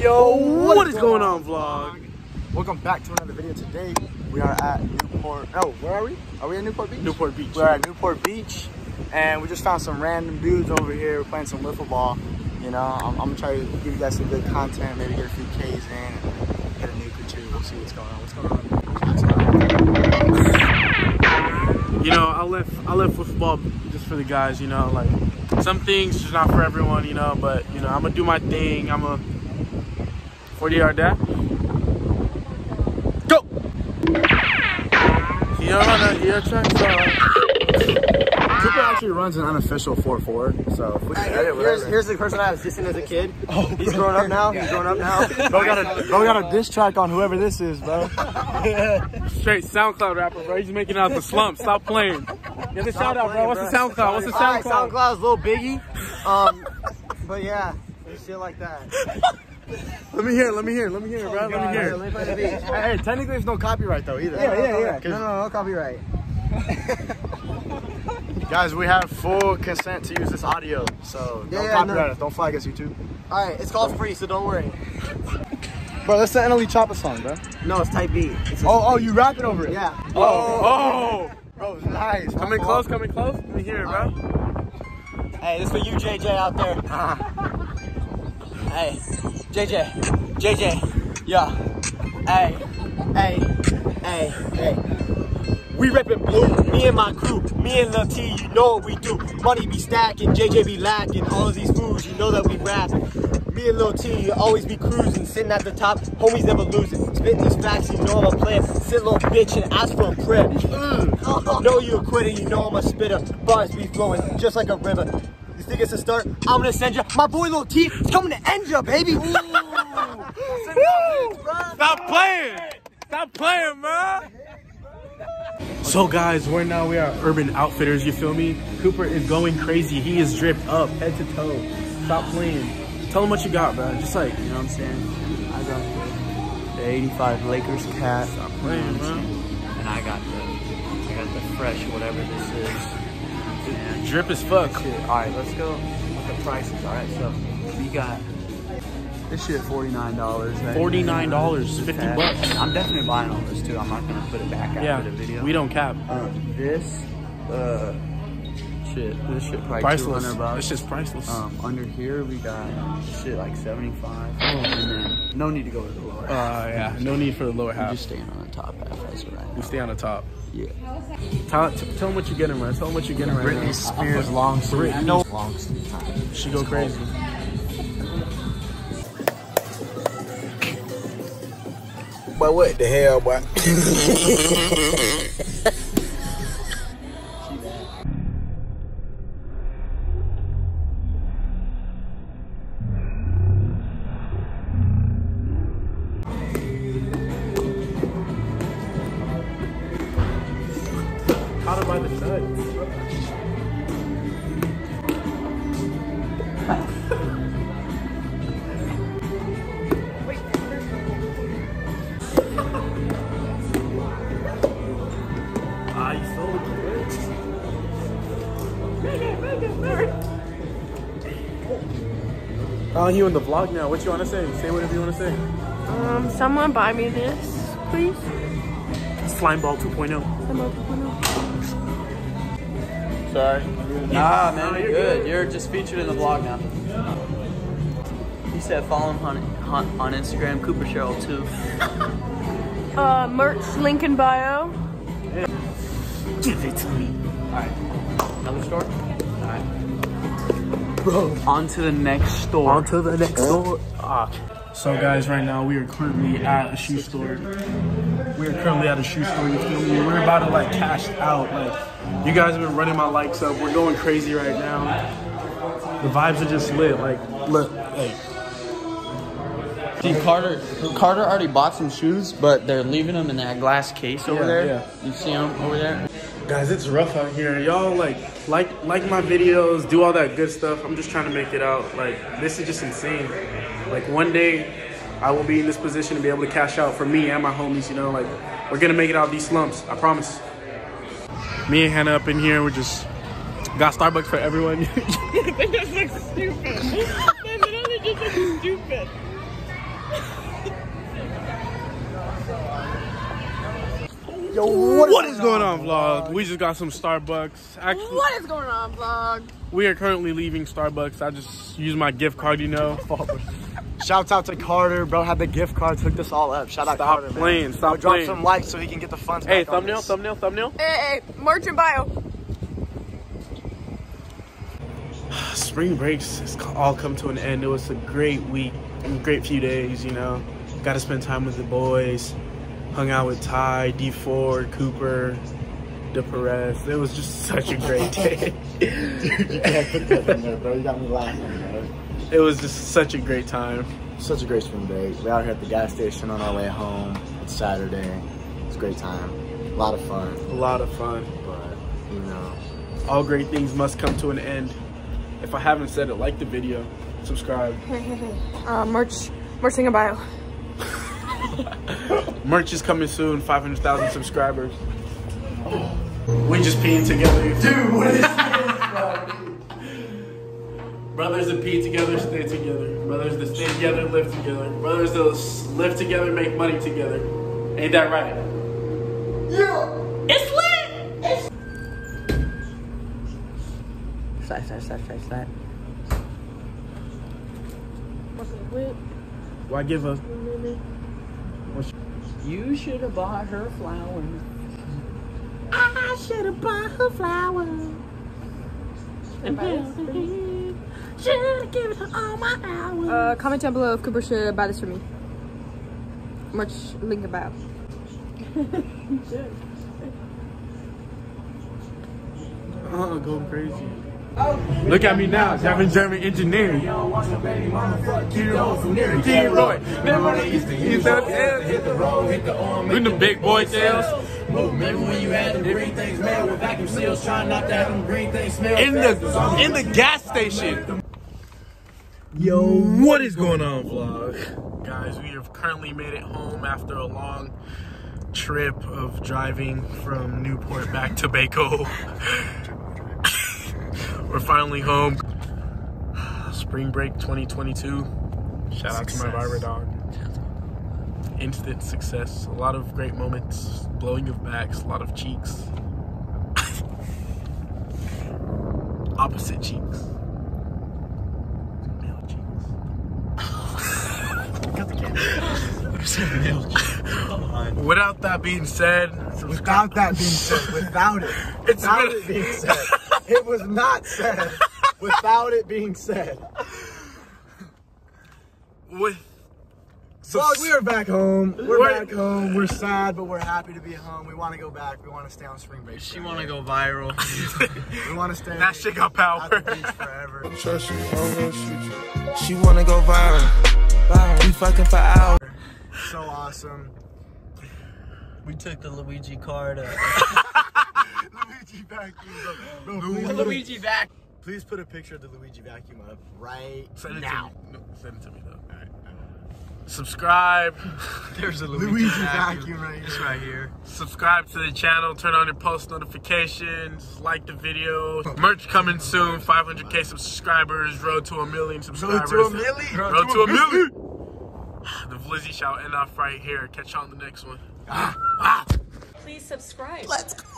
Yo, what is going on, vlog? Welcome back to another video. Today we are at Newport. Oh, where are we? Are we at Newport Beach? Newport Beach. We're at Newport Beach, and we just found some random dudes over here We're playing some wiffle ball. You know, I'm, I'm gonna try to give you guys some good content, maybe get a few Ks in, and hit a nuke or two. We'll see what's going on. What's going on? You know, I left I left football just for the guys. You know, like some things just not for everyone. You know, but you know, I'm gonna do my thing. I'm a 40 yard dash. Go. You're on a your track Cooper actually runs an unofficial 4-4, so if we can edit Here's, here's the person I was dissing as a kid. He's grown up now. He's grown up now. Bro got a bro got a diss track on whoever this is, bro. Straight SoundCloud rapper, bro. He's making out the slump. Stop playing. Give a shout out, bro. What's the SoundCloud? What's the SoundCloud? SoundCloud? SoundCloud's Lil Biggie. Um, but yeah, shit like that. Let me hear. Let me hear. Let me hear, oh, bro. Let me Let hear. me play. Hey, technically there's no copyright though either. Yeah, yeah, yeah. No, no, no copyright. Guys, we have full consent to use this audio, so Yeah, don't yeah, copyright no. us. Don't flag us, YouTube. All right, it's called free, so don't worry. Bro, that's the NLE Choppa song, bro. No, it's type B. It's Oh, oh, you rapping over it? yeah. Oh. oh, Bro, nice. coming close, coming close. Let me hear it, bro. Hey, this for you, JJ out there. hey, JJ, JJ, yeah. Hey, hey, hey, hey. We reppin' blue, me and my crew, me and Lil T, you know what we do. Money be stacking, JJ be lacking, all these fools, you know that we rap. Me and Lil T, you always be cruising, sitting at the top, homies never losing. Spit these facts, you know I'm a player. Sit little bitch and ask for a prayer. Mm. Know you a quitter, you know I'm a spitter. Bars be flowing just like a river. You think it's a start? I'm gonna send you. My boy Lil T is coming to end you, baby. Ooh. Stop playing. Stop playing, man. So guys, we're now we are Urban Outfitters. You feel me? Cooper is going crazy. He is dripped up head to toe. Stop playing. Tell him what you got, bro. Just like You know what I'm saying? I got the, the 85 Lakers cap. Stop playing, what bro. And I got the I got the fresh whatever this is. And drip as fuck. Alright, let's go with the prices. Alright, so we got this shit $49. right? $49, 50 Tag. bucks. I'm definitely buying all this too. I'm not gonna put it back after Yeah, the video. we don't cap. Uh, this uh shit, this shit probably Priceless. 200 bucks. It's just priceless. Um, under here we got shit like 75. And then no need to go to the lower Uh, yeah, no need for the lower half. just staying on the top half. That's what I We stay on the top. Yeah. Tell, t- tell him what you're getting, man. Tell him what you're getting right Britney now. Spears long sleeve. Britney. No long sleeve. She go crazy. But what the hell, boy? Oh, you in the vlog now. What you want to say? Say whatever you want to say. Um, someone buy me this, please. Slimeball 2.0. Someone Sorry. Nah, man, Nah, you're you're good. good. You're just featured in the vlog now. He said follow him on, on, on Instagram, Cooper Cheryl too. Uh, merch link in bio. Give it to me. Alright. Another store? Alright. Bro. On to the next store. On to the next store. Ah. So guys, right now we are currently at a shoe store. We are currently at a shoe store. You feel me? We're about to like cash out. Like you guys have been running my likes up. We're going crazy right now. The vibes are just lit. Like look, hey. See, Carter, Carter already bought some shoes, but they're leaving them in that glass case over Yeah, there. yeah. You see them over there? Guys, it's rough out here. Y'all like like like my videos, do all that good stuff. I'm just trying to make it out. Like this is just insane. Like one day I will be in this position to be able to cash out for me and my homies, you know, like we're gonna make it out of these slumps. I promise me and Hannah up in here. We just got Starbucks for everyone. just stupid. literally just stupid. Yo, what, what is, is going on, on vlog? vlog? We just got some Starbucks. Actually, what is going on, vlog? We are currently leaving Starbucks. I just used my gift card, you know. Shouts out to Carter, bro. Had the gift cards hooked us all up. Shout out Stop Carter, man. playing, stop Bro, drop some likes so he can get the funds. Hey, back on thumbnail, this. thumbnail, thumbnail. Hey, hey, merch and bio. Spring breaks has all come to an end. It was a great week, a great few days, you know. Got to spend time with the boys. Hung out with Ty, D4, Cooper, De Perez. It was just such a great day. You can't put that in there, bro. You got me laughing, bro. it was just such a great time. Such a great spring day. We're out here at the gas station on our way home. It's Saturday. It's a great time. A lot of fun, A lot of fun. but you know. All great things must come to an end. If I haven't said it, like the video, subscribe. Uh, merch, merch link in bio. Merch is coming soon, 500,000 subscribers. We just peeing together. Dude, what is this? Brothers that pee together, stay together. Brothers that stay together, live together. Brothers that live together, make money together. Ain't that right? Yeah. It's lit. It's. Slide, slide, slide, slide, slide. Why give a You should have bought her flowers. Uh, comment down below if Cooper should buy this for me. Merch link in bio. uh, going crazy? Look at me now, having German engineering. Leroy, remember they used to use that hit the road, hit the arm, with the big boy tails. Remember when you had them green things made with vacuum seals, trying not to have them green things smell In the in the gas station. Yo, what is going on, vlog? Guys, we have currently made it home after a long trip of driving from Newport back to Baco. We're finally home. Spring break 2022. Shout out to my barber dog. Instant success. A lot of great moments. Blowing of backs. A lot of cheeks. Opposite cheeks. Male cheeks. Without that being said, Without that being said, without it, It's without been- it being said, it was not said. Without it being said, with Vlog, we are back home. We're We're- back home. We're sad, but we're happy to be home. We want to go back. We want to stay on spring break. She want to go viral. We want to stay. that shit got at the power. beach forever. Trust you, I'm gonna shoot you. She wanna go viral. Viral. We fucking for hours. So awesome. we took the Luigi card. Uh, Luigi vacuum. Bro, bro, please, Luigi back. please put a picture of the Luigi vacuum up right Send it now. to me. No, send it to me though. Subscribe. There's a Luigi vacuum right It's here. right here. Subscribe to the channel. Turn on your post notifications. Like the video. Merch coming soon. 500k subscribers. Road to a million subscribers. Road to a million. Road to a million. The Vlizzy shout end off right here. Catch you on the next one. Ah. Ah. Please subscribe. Let's go.